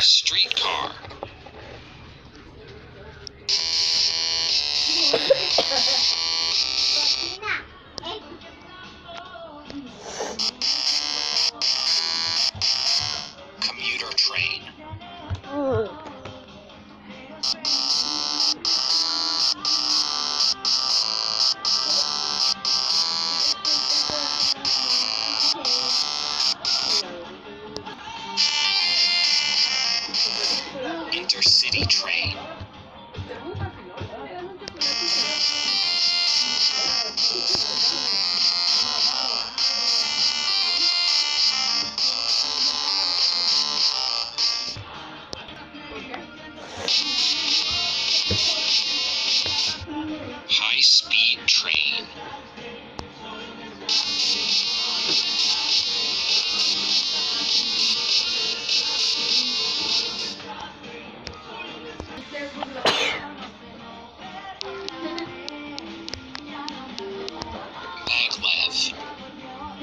street be.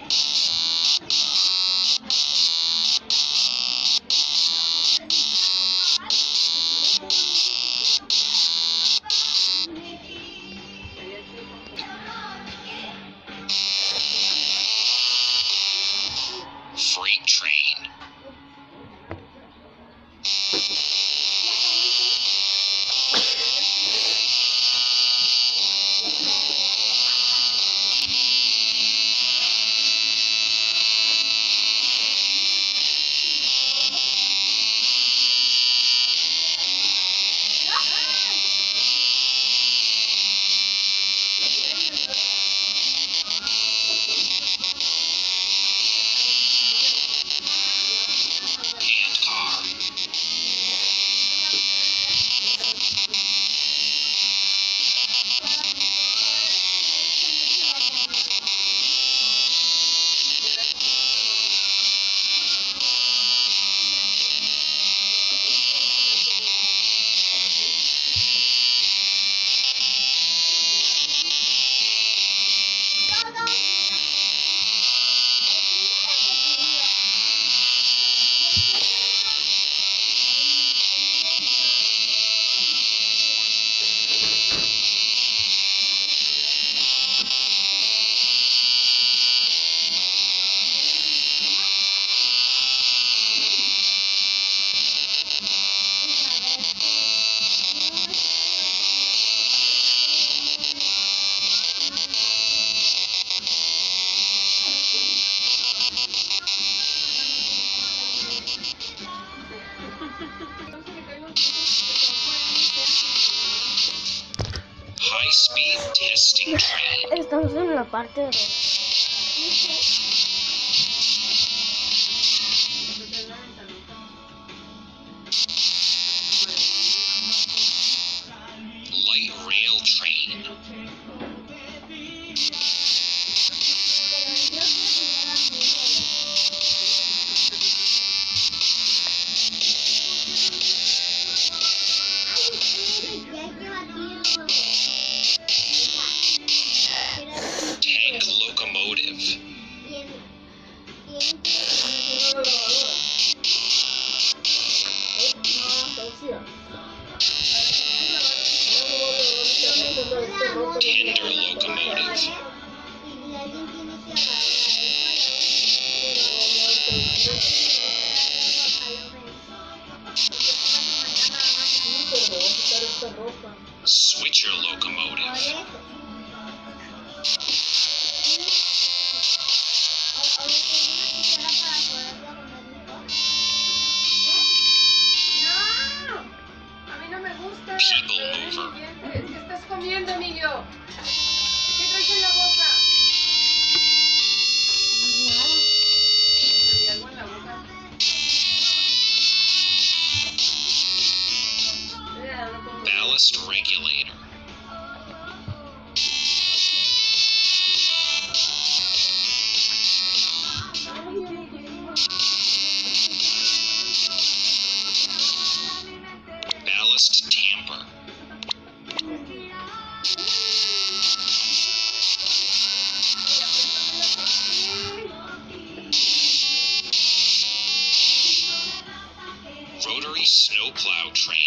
you Estamos en la parte de Switch your locomotive. lowest regulator. Ballast tamper. Rotary snowplow train.